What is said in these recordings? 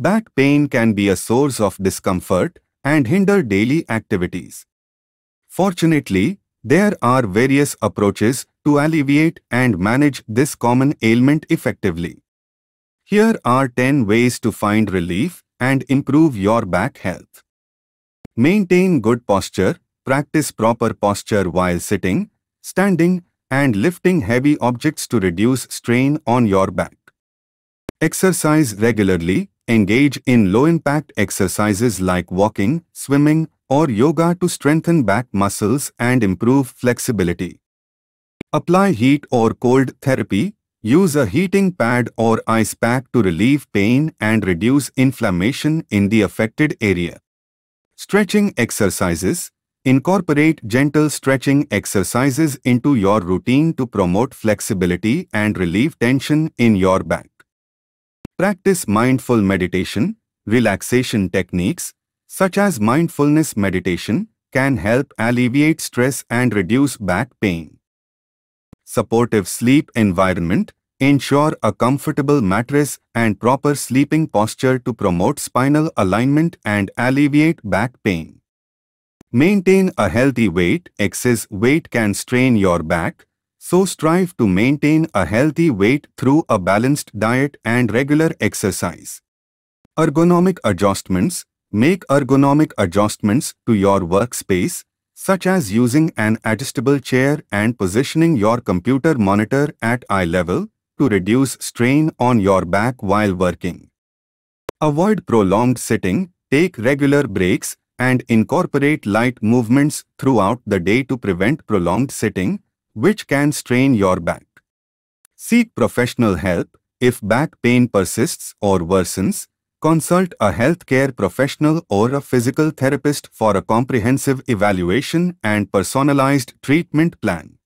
Back pain can be a source of discomfort and hinder daily activities. Fortunately, there are various approaches to alleviate and manage this common ailment effectively. Here are 10 ways to find relief and improve your back health. Maintain good posture, practice proper posture while sitting, standing, and lifting heavy objects to reduce strain on your back. Exercise regularly, engage in low-impact exercises like walking, swimming, or yoga to strengthen back muscles and improve flexibility. Apply heat or cold therapy. Use a heating pad or ice pack to relieve pain and reduce inflammation in the affected area. Stretching exercises. Incorporate gentle stretching exercises into your routine to promote flexibility and relieve tension in your back. Practice mindful meditation, relaxation techniques, such as mindfulness meditation, can help alleviate stress and reduce back pain. Supportive sleep environment Ensure a comfortable mattress and proper sleeping posture to promote spinal alignment and alleviate back pain. Maintain a healthy weight. Excess weight can strain your back, so strive to maintain a healthy weight through a balanced diet and regular exercise. Ergonomic adjustments Make ergonomic adjustments to your workspace, such as using an adjustable chair and positioning your computer monitor at eye level to reduce strain on your back while working. Avoid prolonged sitting, take regular breaks, and incorporate light movements throughout the day to prevent prolonged sitting, which can strain your back. Seek professional help if back pain persists or worsens, Consult a healthcare professional or a physical therapist for a comprehensive evaluation and personalized treatment plan.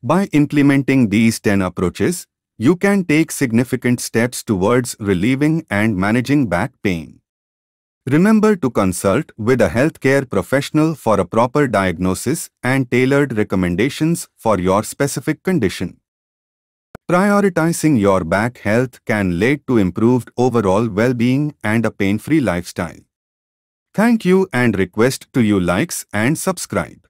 By implementing these 10 approaches, you can take significant steps towards relieving and managing back pain. Remember to consult with a healthcare professional for a proper diagnosis and tailored recommendations for your specific condition. Prioritizing your back health can lead to improved overall well-being and a pain-free lifestyle. Thank you and request to you likes and subscribe.